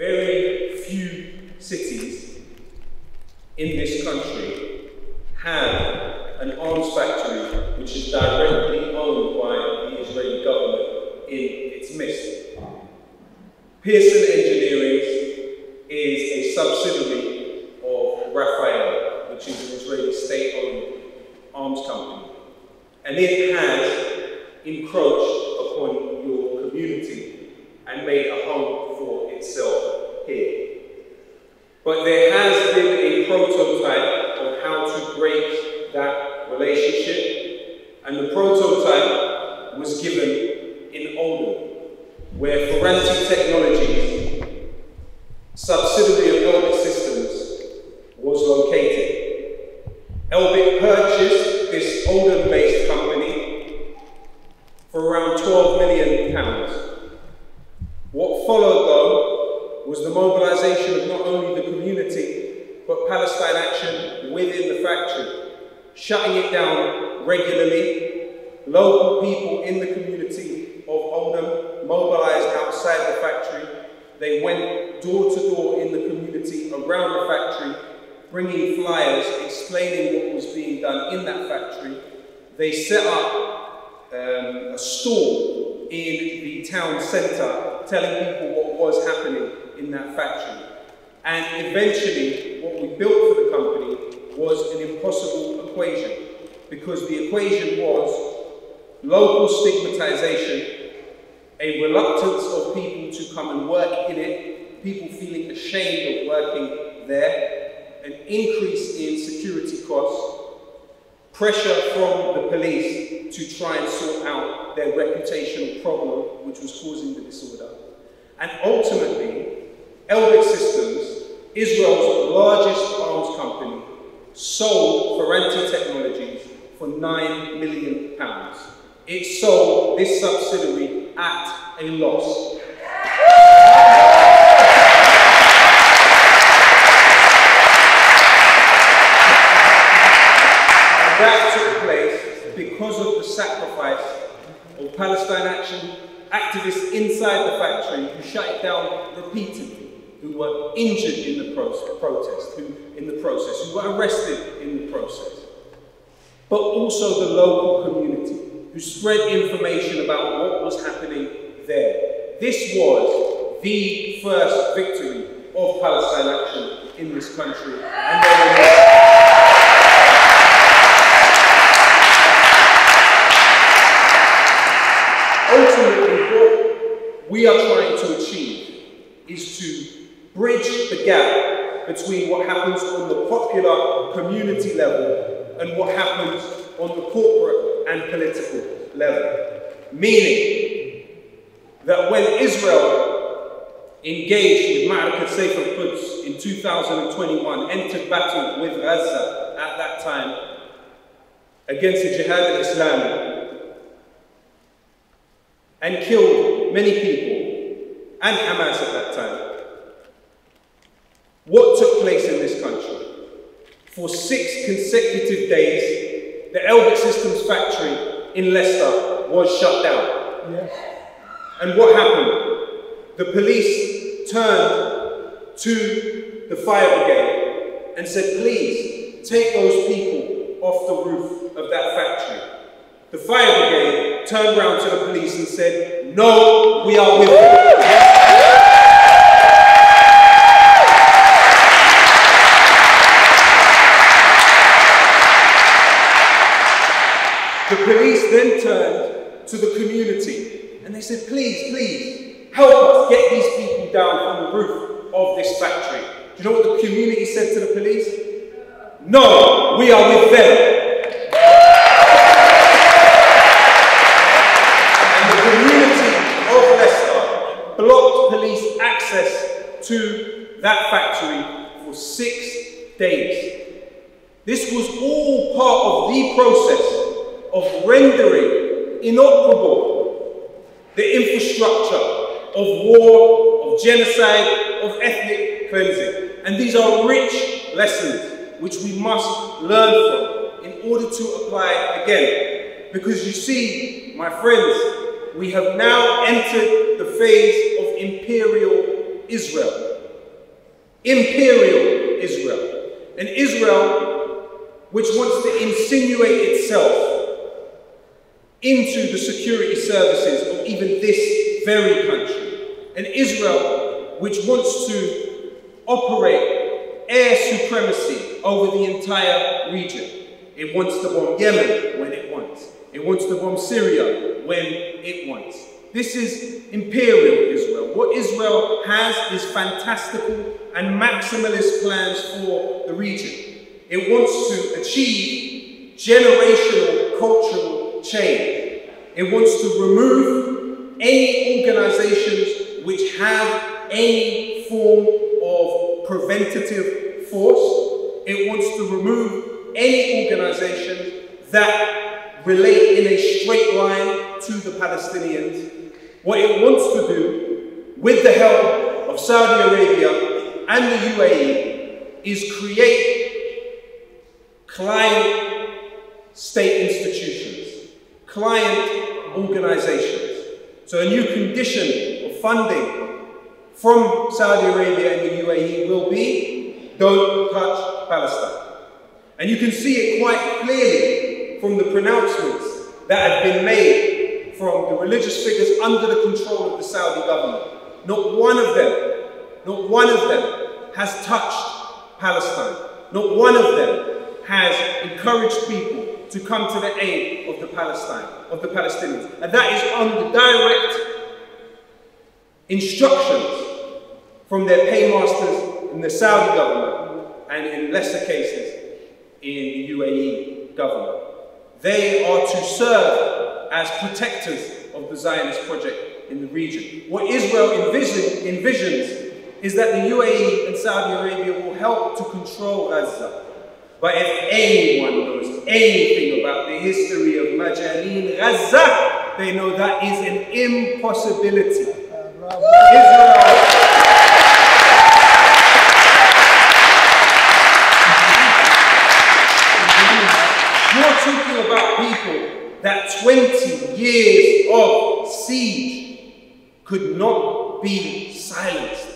very few cities in this country have an arms factory which is directly owned by the Israeli government in its midst. Pearson Engineering is a subsidiary of Rafael, which is an Israeli state-owned arms company. And it has encroached upon your community and made a home for itself here. But there has been a prototype of how to break that relationship, and the prototype was given in Oldham, where Ferranti Technologies, subsidiary of Elbit Systems, was located. Elbit purchased this Oldham-based company for around 12 million pounds. What followed, though, was the mobilization of not only the community, but Palestine Action within the factory, shutting it down regularly. Local people in the community of Oldham mobilized outside the factory. They went door to door in the community around the factory, bringing flyers explaining what was being done in that factory. They set up um, a stall in the town centre telling people what was happening in that factory. And eventually, what we built for the company was an impossible equation because the equation was local stigmatization, a reluctance of people to come and work in it, people feeling ashamed of working there, an increase in security costs, pressure from the police to try and sort out their reputational problem, which was causing the disorder. And ultimately, Elbit Systems, Israel's largest arms company, sold Ferranti Technologies for nine million pounds. It sold this subsidiary at a loss. that took place because of the sacrifice of Palestine Action activists inside the factory who shut it down repeatedly, who were injured in the pro- protest, who in the process, who were arrested in the process, but also the local community who spread information about what was happening there. This was the first victory of Palestine Action in this country, and there were more. ultimately what we are trying to achieve is to bridge the gap between what happens on the popular community level and what happens on the corporate and political level. Meaning that when Israel engaged with Ma'arakat Saif al-Quds in 2021, entered battle with Gaza at that time against the Jihad al-Islami, and killed many people and Hamas at that time. What took place in this country? For six consecutive days, the Elbit Systems factory in Leicester was shut down. Yes. And what happened? The police turned to the fire brigade and said, please take those people off the roof of that factory. The fire brigade turned round to the police and said, no, we are with you. The police then turned to the they said, please, please, help us get these people down from the roof of this factory. Do you know what the community said to the police? No, we are with them. And the community of Leicester blocked police access to that factory for six days. This was all part of the process of rendering inoperable the infrastructure of war, of genocide, of ethnic cleansing. And these are rich lessons which we must learn from in order to apply again. Because you see, my friends, we have now entered the phase of imperial Israel. Imperial Israel. An Israel which wants to insinuate itself into the security services of even this very country. An Israel which wants to operate air supremacy over the entire region. It wants to bomb Yemen when it wants. It wants to bomb Syria when it wants. This is imperial Israel. What Israel has is fantastical and maximalist plans for the region. It wants to achieve generational cultural change. It wants to remove any organizations which have any form of preventative force. It wants to remove any organization that relate in a straight line to the Palestinians what it wants to do, with the help of Saudi Arabia and the UAE, is create client state institutions, client organizations. So a new condition of funding from Saudi Arabia and the UAE will be don't touch Palestine. And you can see it quite clearly from the pronouncements that have been made from the religious figures under the control of the Saudi government. Not one of them, not one of them has touched Palestine. Not one of them has encouraged people to come to the aid of the Palestine, of the Palestinians. And that is under direct instructions from their paymasters in the Saudi government and in lesser cases in the UAE government. They are to serve as protectors of the Zionist project in the region. What Israel envision, envisions is that the UAE and Saudi Arabia will help to control Gaza. But if anyone knows anything about the history of Majanin Gaza, they know that is an impossibility. Israel You're talking about people that 20 years of siege could not be silenced.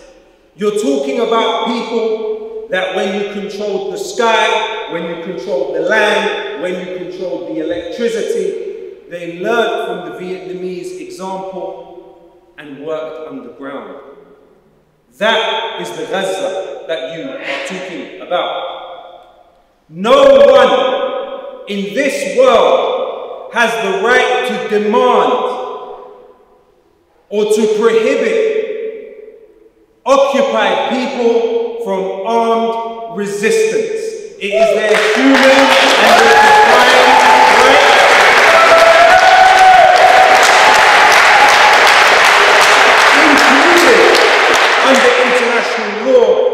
You're talking about people that when you controlled the sky, when you controlled the land, when you controlled the electricity, they learned from the Vietnamese example and worked underground. That is the Gaza that you are talking about. No one in this world has the right to demand or to prohibit occupied people from armed resistance. It is their human and their divine right included under international law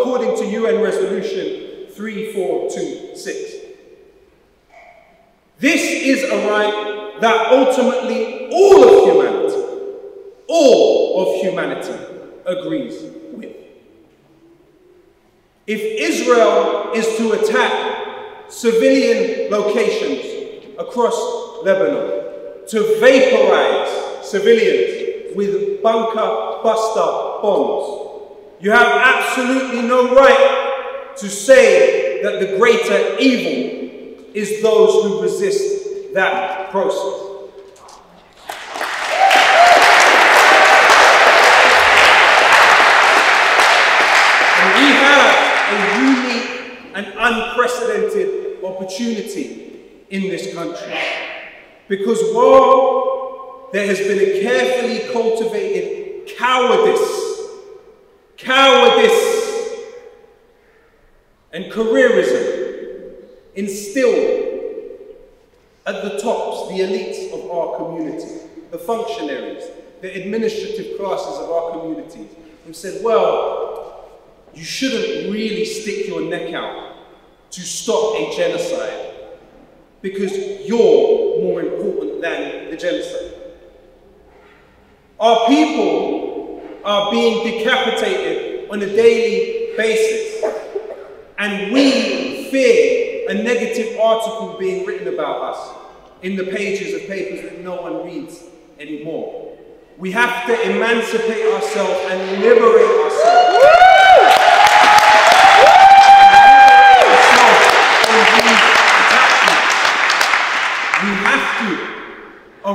according to UN Resolution 3426. This is a right that ultimately all of humanity, all of humanity agrees If Israel is to attack civilian locations across Lebanon, to vaporize civilians with bunker buster bombs, you have absolutely no right to say that the greater evil is those who resist that process. And we have a unique and unprecedented opportunity in this country. Because while there has been a carefully cultivated cowardice, cowardice, and careerism instilled at the tops, the elites of our community, the functionaries, the administrative classes of our communities, who said, well, you shouldn't really stick your neck out to stop a genocide because you're more important than the genocide. Our people are being decapitated on a daily basis, and we fear a negative article being written about us in the pages of papers that no one reads anymore. We have to emancipate ourselves and liberate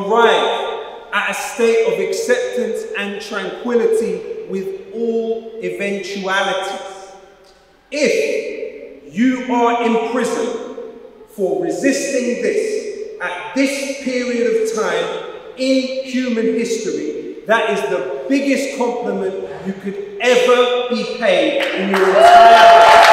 arrive at a state of acceptance and tranquility with all eventualities. If you are in prison for resisting this at this period of time in human history, that is the biggest compliment you could ever be paid in your entire life.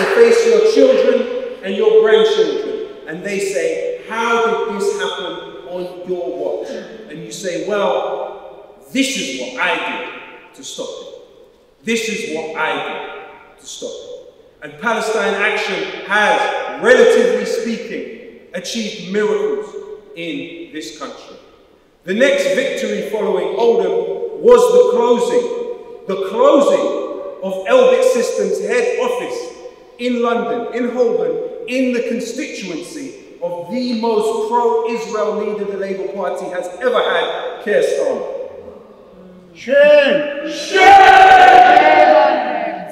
To face your children and your grandchildren, and they say, How did this happen on your watch? And you say, Well, this is what I did to stop it. This is what I did to stop it. And Palestine Action has, relatively speaking, achieved miracles in this country. The next victory following Oldham was the closing, the closing of Elbit Systems head office in London, in Holborn, in the constituency of the most pro-Israel leader the Labour Party has ever had, Keir Starmer. Shame!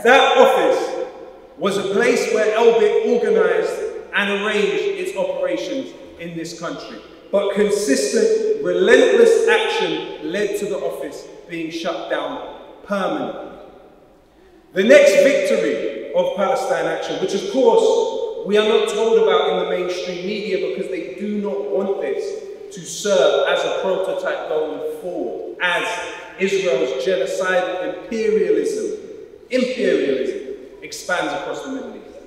That office was a place where Elbit organised and arranged its operations in this country. But consistent, relentless action led to the office being shut down permanently. The next victory of Palestine Action, which of course we are not told about in the mainstream media because they do not want this to serve as a prototype going forward, as Israel's genocidal imperialism, imperialism expands across the Middle East.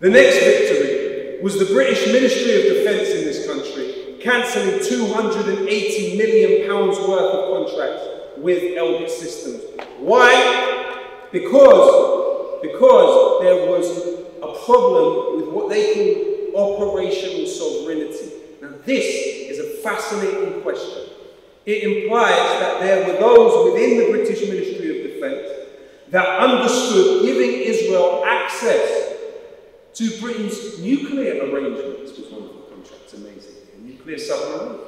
The next victory was the British Ministry of Defence in this country cancelling 280 million pounds worth of contracts with Elbit Systems. Why? Because, because there was a problem with what they call operational sovereignty. Now this is a fascinating question. It implies that there were those within the British Ministry of Defence that understood giving Israel access to Britain's nuclear arrangements was one of the contracts, amazing, nuclear submarine,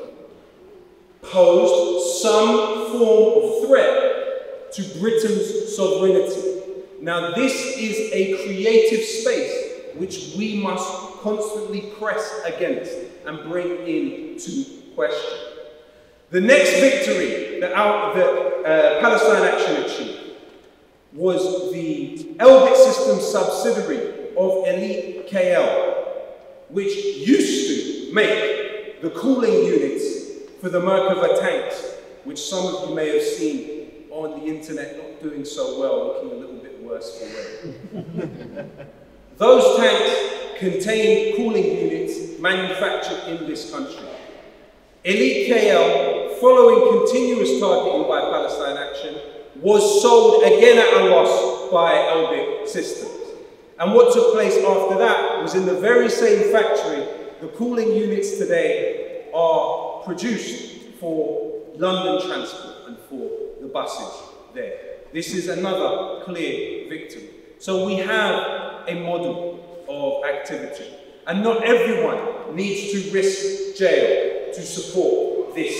posed some form of threat to Britain's sovereignty. Now, this is a creative space which we must constantly press against and bring into question. The next victory that, our, that uh, Palestine Action achieved was the Elbit Systems subsidiary of Elite KL, which used to make the cooling units for the Merkava tanks, which some of you may have seen on the internet not doing so well, looking a little worse for wear. Those tanks contained cooling units manufactured in this country. Elite KL, following continuous targeting by Palestine Action, was sold again at a loss by Elbit Systems. And what took place after that was in the very same factory, the cooling units today are produced for London transport and for the buses there. This is another clear victory. So we have a model of activity. And not everyone needs to risk jail to support this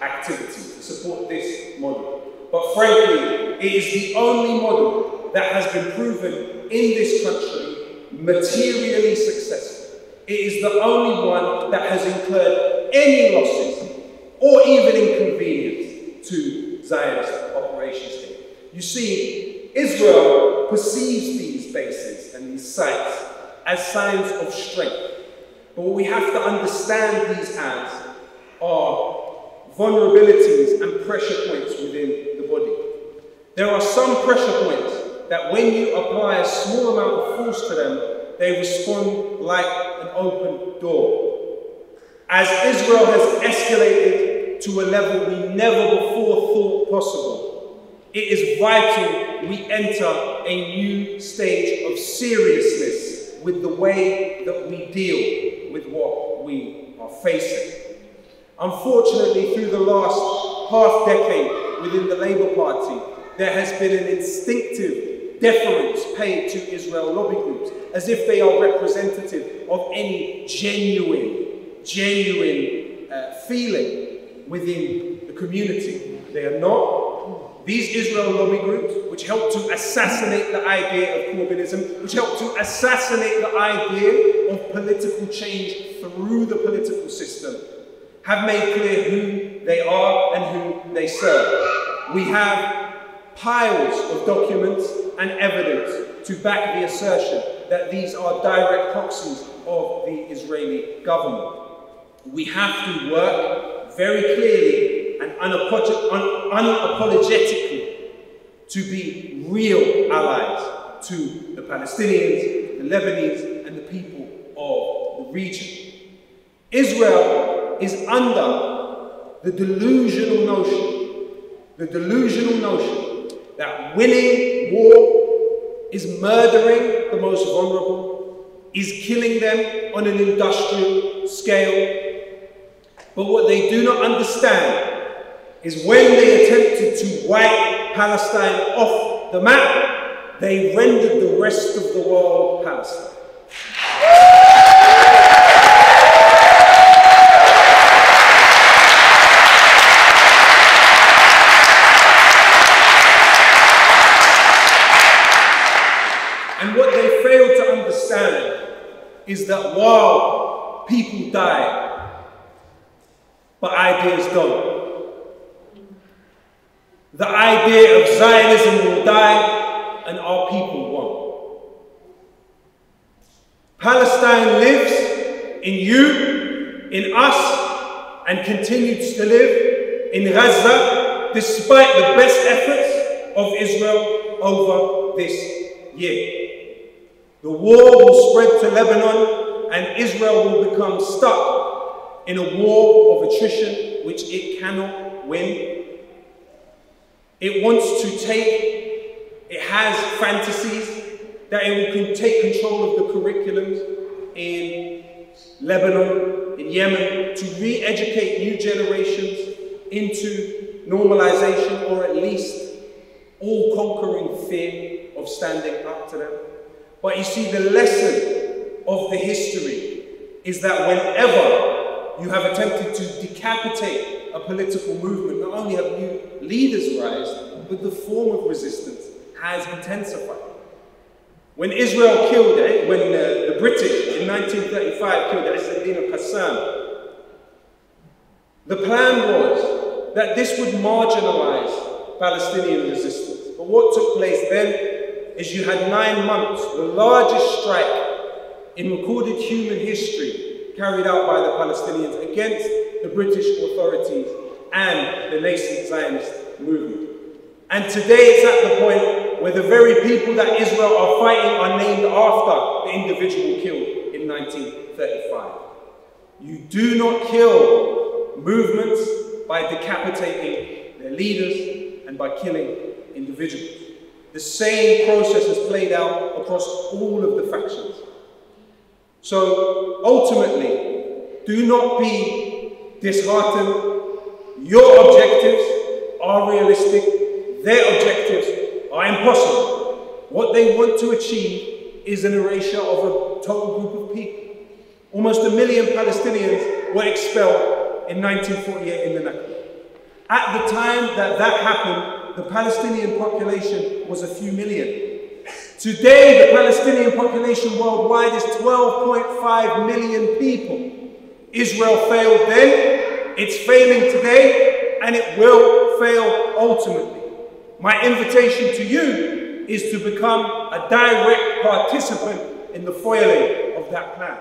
activity, to support this model. But frankly, it is the only model that has been proven in this country materially successful. It is the only one that has incurred any losses or even inconvenience to Zionist operations here. You see, Israel perceives these bases and these sites as signs of strength. But what we have to understand these as are vulnerabilities and pressure points within the body. There are some pressure points that when you apply a small amount of force to them, they respond like an open door. As Israel has escalated to a level we never before thought possible, it is vital we enter a new stage of seriousness with the way that we deal with what we are facing. Unfortunately, through the last half decade, within the Labour Party, there has been an instinctive deference paid to Israel lobby groups, as if they are representative of any genuine, genuine uh, feeling within the community. They are not. These Israel lobby groups, which help to assassinate the idea of Corbynism, which help to assassinate the idea of political change through the political system, have made clear who they are and who they serve. We have piles of documents and evidence to back the assertion that these are direct proxies of the Israeli government. We have to work very clearly unapologetically to be real allies to the Palestinians, the Lebanese, and the people of the region. Israel is under the delusional notion, the delusional notion that winning war is murdering the most vulnerable, is killing them on an industrial scale. But what they do not understand is when they attempted to wipe Palestine off the map, they rendered the rest of the world Palestine. And what they fail to understand is that while people die, but ideas don't. The idea of Zionism will die and our people won't. Palestine lives in you, in us, and continues to live in Gaza despite the best efforts of Israel over this year. The war will spread to Lebanon and Israel will become stuck in a war of attrition which it cannot win. It wants to take, it has fantasies that it will take control of the curriculums in Lebanon, in Yemen, to re-educate new generations into normalization or at least all-conquering fear of standing up to them. But you see, the lesson of the history is that whenever you have attempted to decapitate a political movement, not only have new leaders rise, but the form of resistance has intensified. When Israel killed it, when uh, the British in 1935 killed Izz Qassam, the plan was that this would marginalize Palestinian resistance. But what took place then is you had nine months, the largest strike in recorded human history carried out by the Palestinians against the British authorities and the nascent Zionist movement. And today it's at the point where the very people that Israel are fighting are named after the individual killed in 1935. You do not kill movements by decapitating their leaders and by killing individuals. The same process has played out across all of the factions. So ultimately, do not be disheartened. Your objectives are realistic, their objectives are impossible. What they want to achieve is an erasure of a total group of people. Almost a million Palestinians were expelled in 1948 in the Nakba. At the time that that happened, the Palestinian population was a few million. Today, the Palestinian population worldwide is 12.5 million people. Israel failed then, it's failing today, and it will fail ultimately. My invitation to you is to become a direct participant in the foiling of that plan.